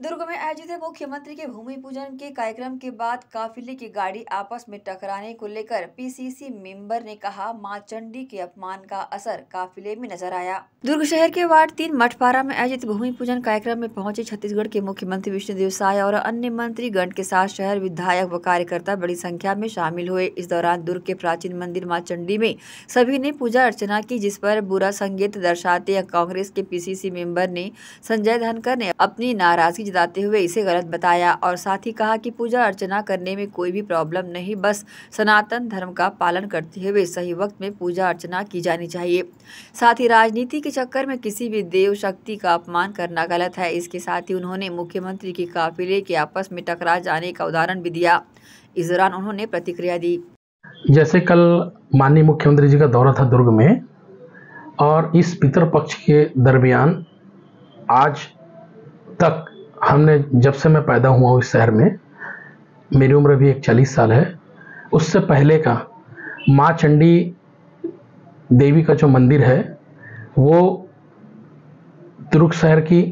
दुर्ग में आयोजित मुख्यमंत्री के भूमि पूजन के कार्यक्रम के बाद काफिले की गाड़ी आपस में टकराने को लेकर पीसीसी मेंबर ने कहा, माँ चंडी के अपमान का असर काफिले में नज़र आया। दुर्ग शहर के वार्ड तीन मठपारा में आयोजित भूमि पूजन कार्यक्रम में पहुँचे छत्तीसगढ़ के मुख्यमंत्री विष्णुदेव साय और अन्य मंत्री गण के साथ शहर विधायक व कार्यकर्ता बड़ी संख्या में शामिल हुए। इस दौरान दुर्ग के प्राचीन मंदिर माँ चंडी में सभी ने पूजा अर्चना की, जिस पर बुरा संगीत दर्शाते कांग्रेस के पीसीसी मेंबर ने संजय धनकर ने अपनी नाराज़गी जताते हुए इसे गलत बताया और साथ ही कहा कि पूजा अर्चना करने में कोई भी प्रॉब्लम नहीं, बस सनातन धर्म का पालन करते हुए सही वक्त में पूजा अर्चना की जानी चाहिए। साथ ही राजनीति के चक्कर में किसी भी देव शक्ति का अपमान करना गलत है। इसके साथ ही उन्होंने मुख्यमंत्री के काफिले के आपस में टकरा जाने का उदाहरण भी दिया। इस दौरान उन्होंने प्रतिक्रिया दी। जैसे कल माननीय मुख्यमंत्री जी का दौरा था दुर्ग में और इस पितृपक्ष के दरमियान आज तक हमने जब से मैं पैदा हुआ हूँ इस शहर में, मेरी उम्र भी एक चालीस साल है। उससे पहले का माँ चंडी देवी का जो मंदिर है, वो दुर्ग शहर की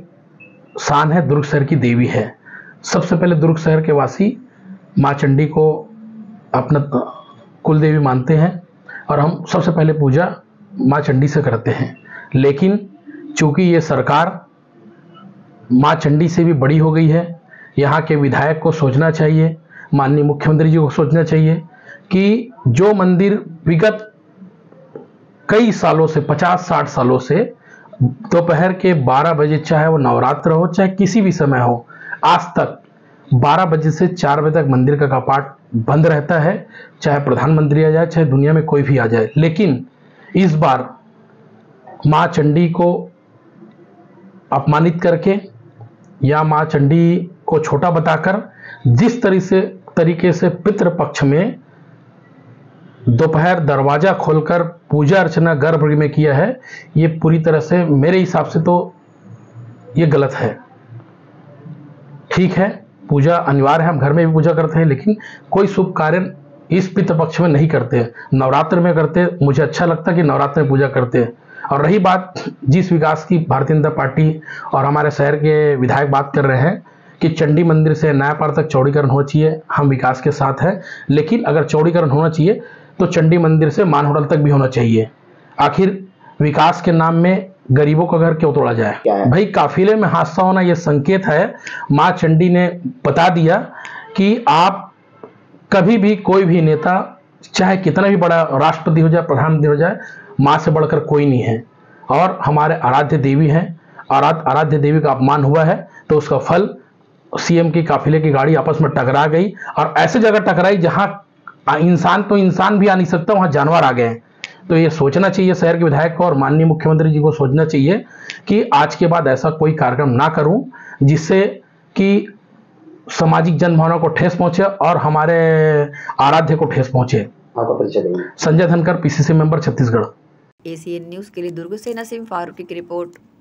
शान है दुर्ग शहर की देवी है। सबसे पहले दुर्ग शहर के वासी माँ चंडी को अपना कुल देवी मानते हैं और हम सबसे पहले पूजा माँ चंडी से करते हैं। लेकिन चूँकि ये सरकार माँ चंडी से भी बड़ी हो गई है। यहाँ के विधायक को सोचना चाहिए, माननीय मुख्यमंत्री जी को सोचना चाहिए कि जो मंदिर विगत कई सालों से 50-60 सालों से दोपहर के 12 बजे चाहे वो नवरात्र हो, चाहे किसी भी समय हो, आज तक 12 बजे से 4 बजे तक मंदिर का कपाट बंद रहता है, चाहे प्रधानमंत्री आ जाए, चाहे दुनिया में कोई भी आ जाए। लेकिन इस बार माँ चंडी को अपमानित करके या माँ चंडी को छोटा बताकर जिस तरीके से तरीके से पितृपक्ष में दोपहर दरवाज़ा खोलकर पूजा अर्चना गर्भ में किया है, ये पूरी तरह से मेरे हिसाब से तो ये गलत है। ठीक है, पूजा अनिवार्य है, हम घर में भी पूजा करते हैं, लेकिन कोई शुभ कार्य इस पितृपक्ष में नहीं करते। नवरात्र में करते, मुझे अच्छा लगता है कि नवरात्र में पूजा करते। हैं और रही बात जिस विकास की भारतीय जनता पार्टी और हमारे शहर के विधायक बात कर रहे हैं कि चंडी मंदिर से नयापार तक चौड़ीकरण होना चाहिए हम विकास के साथ हैं लेकिन अगर चौड़ीकरण होना चाहिए तो चंडी मंदिर से मान होटल तक भी होना चाहिए। आखिर विकास के नाम में गरीबों का घर क्यों तोड़ा जाए? भाई काफिले में हादसा होना यह संकेत है। माँ चंडी ने बता दिया कि आप कभी भी कोई भी नेता चाहे कितना भी बड़ा राष्ट्रपति हो जाए प्रधानमंत्री हो जाए माँ से बढ़कर कोई नहीं है। और हमारे आराध्य देवी हैं। आराध्य आराध्य देवी का अपमान हुआ है तो उसका फल सीएम की काफिले की गाड़ी आपस में टकरा गई। और ऐसे जगह टकराई जहाँ इंसान तो इंसान भी आ नहीं सकता वहाँ जानवर आ गए हैं। तो ये सोचना चाहिए शहर के विधायक को और माननीय मुख्यमंत्री जी को सोचना चाहिए कि आज के बाद ऐसा कोई कार्यक्रम ना करूँ जिससे कि सामाजिक जनभावना को ठेस पहुँचे और हमारे आराध्य को ठेस पहुँचे। Sanjay Dhankar PCC member Chhattisgarh. ACN news के लिए दुर्ग से नसीम फारूकी की रिपोर्ट।